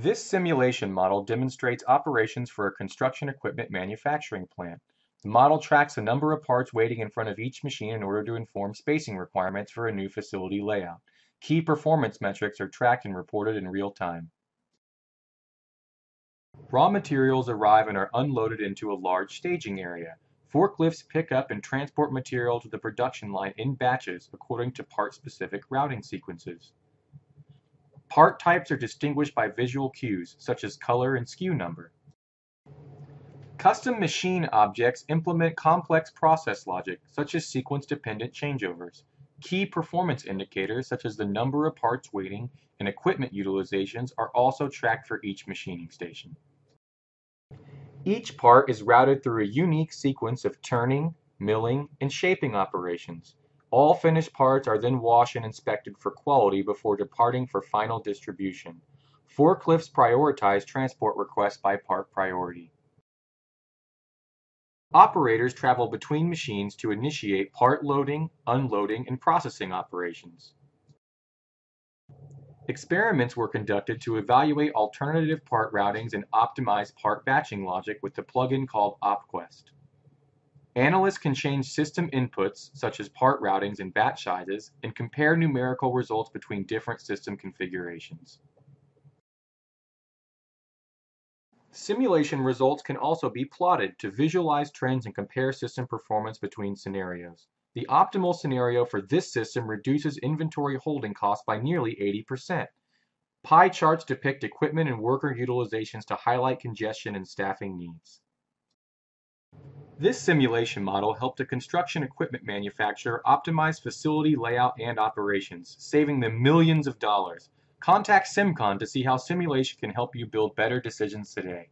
This simulation model demonstrates operations for a construction equipment manufacturing plant. The model tracks the number of parts waiting in front of each machine in order to inform spacing requirements for a new facility layout. Key performance metrics are tracked and reported in real time. Raw materials arrive and are unloaded into a large staging area. Forklifts pick up and transport material to the production line in batches according to part-specific routing sequences. Part types are distinguished by visual cues, such as color and SKU number. Custom machine objects implement complex process logic, such as sequence-dependent changeovers. Key performance indicators, such as the number of parts waiting and equipment utilizations, are also tracked for each machining station. Each part is routed through a unique sequence of turning, milling, and shaping operations. All finished parts are then washed and inspected for quality before departing for final distribution. Forklifts prioritize transport requests by part priority. Operators travel between machines to initiate part loading, unloading, and processing operations. Experiments were conducted to evaluate alternative part routings and optimize part batching logic with the plugin called OptQuest. Analysts can change system inputs, such as part routings and batch sizes, and compare numerical results between different system configurations. Simulation results can also be plotted to visualize trends and compare system performance between scenarios. The optimal scenario for this system reduces inventory holding costs by nearly 80%. Pie charts depict equipment and worker utilizations to highlight congestion and staffing needs. This simulation model helped a construction equipment manufacturer optimize facility layout and operations, saving them millions of dollars. Contact SimCon to see how simulation can help you build better decisions today.